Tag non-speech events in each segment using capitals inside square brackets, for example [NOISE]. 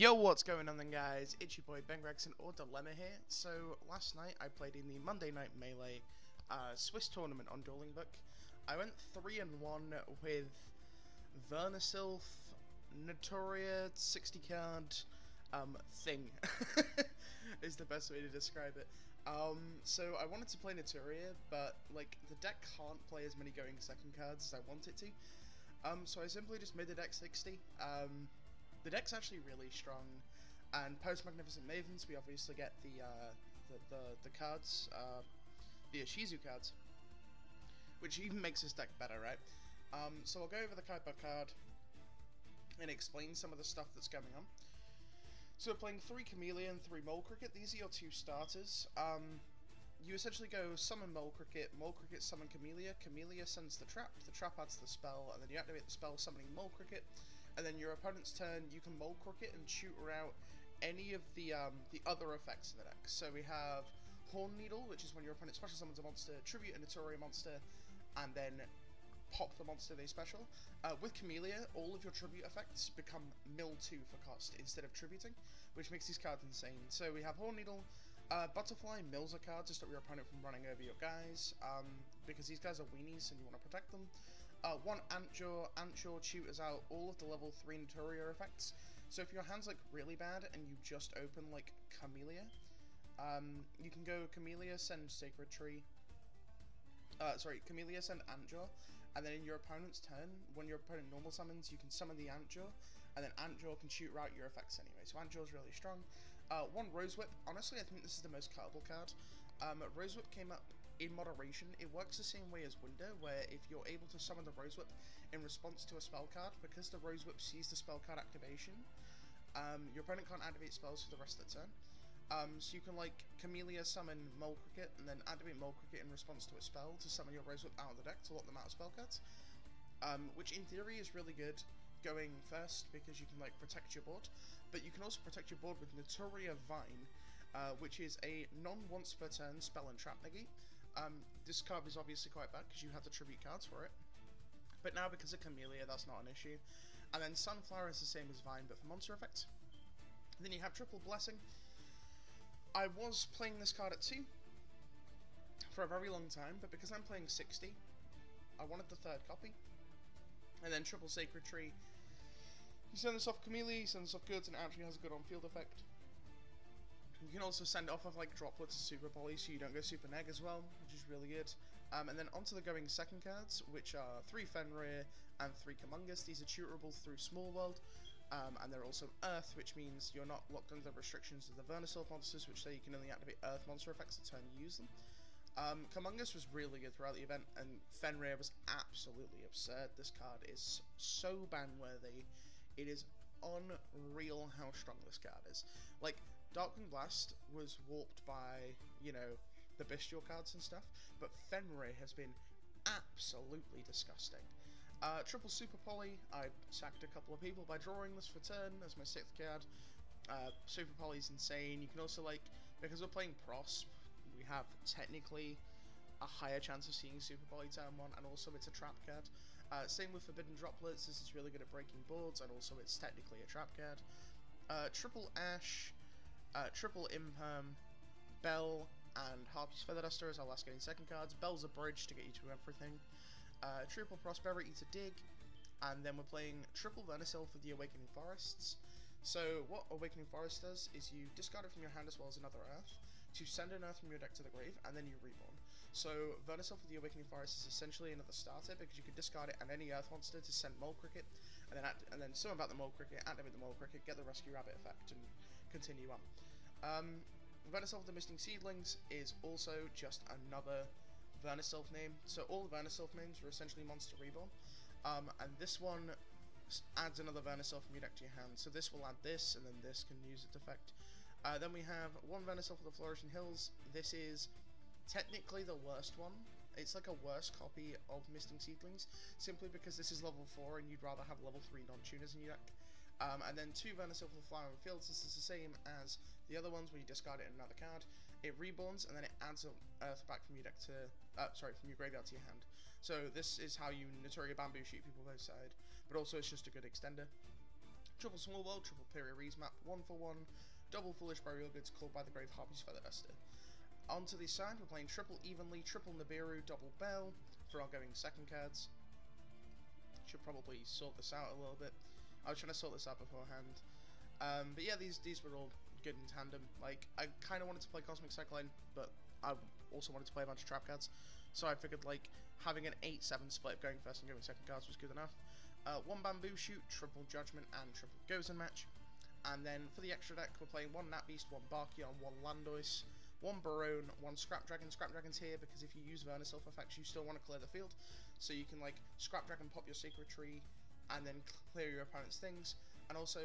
Yo, what's going on then guys? It's your boy Ben Gregson or Dilemma here. So, last night I played in the Monday Night Melee uh, Swiss tournament on Dueling Book. I went 3 and 1 with Vernusylph, Naturia, 60 card um, thing, [LAUGHS] is the best way to describe it. Um, so I wanted to play Naturia, but like the deck can't play as many going second cards as I want it to. Um, so I simply just made the deck 60. Um, the deck's actually really strong, and post Magnificent Mavens, we obviously get the uh, the, the, the cards, uh, the Ishizu cards, which even makes this deck better, right? Um, so I'll go over the card by card and explain some of the stuff that's going on. So we're playing three Camellia, three Mole Cricket. These are your two starters. Um, you essentially go summon Mole Cricket, Mole Cricket summon Camellia, Camellia sends the trap, the trap adds the spell, and then you activate the spell summoning Mole Cricket, and then your opponent's turn, you can Mole Cricket and shoot out any of the um, the other effects in the deck. So we have Horneedle, which is when your opponent special summons a monster, tribute a Naturia monster, and then pop the monster they special. Uh, with Camellia, all of your tribute effects become mill 2 for cost instead of tributing, which makes these cards insane. So we have Horneedle, uh, Butterfly mills a card to stop your opponent from running over your guys, um, because these guys are weenies and you want to protect them. Uh, one Antjaw, Antjaw tutors out all of the level 3 Naturia effects, so if your hand's like really bad and you just open like Camellia, um, you can go Camellia, send Sacred Tree, uh, sorry, Camellia send Antjaw, and then in your opponent's turn, when your opponent normal summons, you can summon the Antjaw, and then Antjaw can shoot out your effects anyway. So is really strong. Uh, one Rose Whip. Honestly, I think this is the most cuttable card. Um, Rose Whip came up in moderation. It works the same way as Window, where if you're able to summon the Rose Whip in response to a spell card, because the Rose Whip sees the spell card activation, um, your opponent can't activate spells for the rest of the turn. Um, so you can like Camellia summon Mole Cricket and then activate Mole Cricket in response to a spell to summon your Rose Whip out of the deck to lock them out of spell cards. Um, which in theory is really good going first because you can like protect your board, but you can also protect your board with Naturia Vine, uh, which is a non-once per turn spell and trap negate. Um, this card is obviously quite bad because you have the tribute cards for it. But now because of Camellia, that's not an issue. And then Sunflower is the same as Vine, but for monster effects. And then you have Triple Blessing, I was playing this card at 2 for a very long time, but because I'm playing 60, I wanted the third copy. And then Triple Sacred Tree. You send this off Camellia, you send this off goods, and it actually has a good on-field effect. Also send off of like droplets of Super Poly, so you don't go Super Neg as well, which is really good. Um, and then onto the going second cards, which are 3 Fenrir and 3 Kumongous. These are tutorable through Small World, um, and they're also Earth, which means you're not locked under the restrictions of the Vernusylph monsters, which say you can only activate Earth monster effects the turn you use them. Um, was really good throughout the event, and Fenrir was absolutely absurd. This card is so ban-worthy. It is unreal how strong this card is. Like, Darkling Blast was warped by, you know, the bestial cards and stuff, but Fenrir has been absolutely disgusting. Uh, triple Super Poly, I sacked a couple of people by drawing this for turn as my sixth card. Uh, Super Poly's insane. You can also, like, because we're playing Prosp, we have technically a higher chance of seeing Super Poly turn 1, and also it's a trap card. Uh, same with Forbidden Droplets, this is really good at breaking boards, and also it's technically a trap card. Uh, triple Ash, uh, triple Imperm, Bell, and Harpy's Feather Duster as our last getting second cards. Bell's a bridge to get you to everything uh, triple Prosperity to dig, and then we're playing triple Vernusylph for the Awakening Forests. So what Awakening Forest does is you discard it from your hand as well as another Earth to send an Earth from your deck to the grave, and then you reborn. So Vernusylph of the Awakening Forest is essentially another starter because you can discard it and any Earth monster to send Mole Cricket, and then and then summon back the Mole Cricket, activate the Mole Cricket, get the Rescue Rabbit effect, and continue on. Um, Vernusylph the Misting Seedlings is also just another Vernusylph name. So all the Vernusylph names are essentially Monster Reborn. Um, and this one adds another Vernusylph from your deck to your hand. So this will add this, and then this can use its effect. Uh, then we have one Vernusylph of the Flourishing Hills. This is technically the worst one. It's like a worse copy of Misting Seedlings, simply because this is level 4 and you'd rather have level 3 non-tuners in your deck. Um, and then two Vernusylph of and Fields, this is the same as the other ones where you discard it in another card. It reborns and then it adds Earth back from your deck to, uh, sorry, from your graveyard to your hand. So this is how you Naturia Bamboo shoot people both side, but also it's just a good extender. triple small world, triple Pyreries map, one for one, double foolish burial goods called by the grave harpies feather duster. Onto this side, we're playing triple evenly, triple Nibiru, double bell for our going second cards. Should probably sort this out a little bit. I was trying to sort this out beforehand. Um, but yeah, these these were all good in tandem. Like, I kind of wanted to play Cosmic Cyclone, but I also wanted to play a bunch of trap cards. So I figured, like, having an 8-7 split going first and going second cards was good enough. Uh, one Bamboo Shoot, triple Judgment, and triple Gozen match. And then for the extra deck, we're playing one Nat Beast, one Barkion, one Landoise, one Baronne, one Scrap Dragon. Scrap Dragon's here because if you use Vernusylph effects, you still want to clear the field. So you can, like, Scrap Dragon, pop your Sacred Tree, and then clear your opponent's things. And also,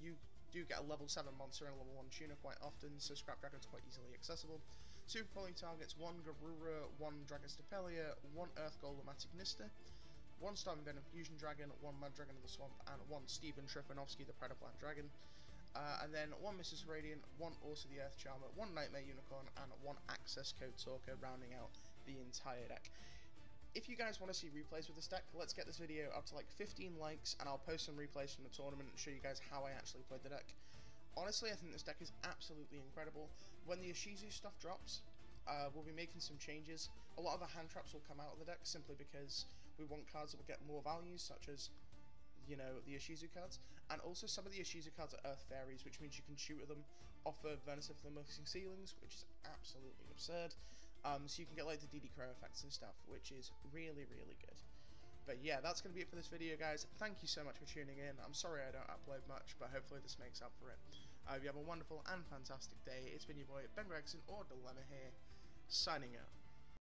you do get a level 7 monster and a level 1 tuner quite often, so Scrap Dragon's quite easily accessible. Super Polling targets 1 Garura, 1 Dragostapelia, 1 Earth Golem Nista, 1 Starving Venom Fusion Dragon, 1 Mud Dragon of the Swamp, and 1 Steven Trifanovsky the Predaplant Dragon. Uh, and then 1 Missus Radiant, 1 Aussa the Earth Charmer, 1 Nightmare Unicorn, and 1 Access Code Talker, rounding out the entire deck if you guys want to see replays with this deck, let's get this video up to like 15 likes and I'll post some replays from the tournament and show you guys how I actually played the deck. Honestly, I think this deck is absolutely incredible. When the Ishizu stuff drops, uh, we'll be making some changes. A lot of the hand traps will come out of the deck simply because we want cards that will get more values, such as, you know, the Ishizu cards. And also some of the Ishizu cards are Earth Fairies, which means you can shoot at them off of Vernusylph the Misting Seedlings, which is absolutely absurd. Um, so you can get like the DD Crow effects and stuff, which is really, really good. But yeah, that's going to be it for this video, guys. Thank you so much for tuning in. I'm sorry I don't upload much, but hopefully this makes up for it. I hope you have a wonderful and fantastic day. It's been your boy, Ben Gregson, or Dilemma here, signing out.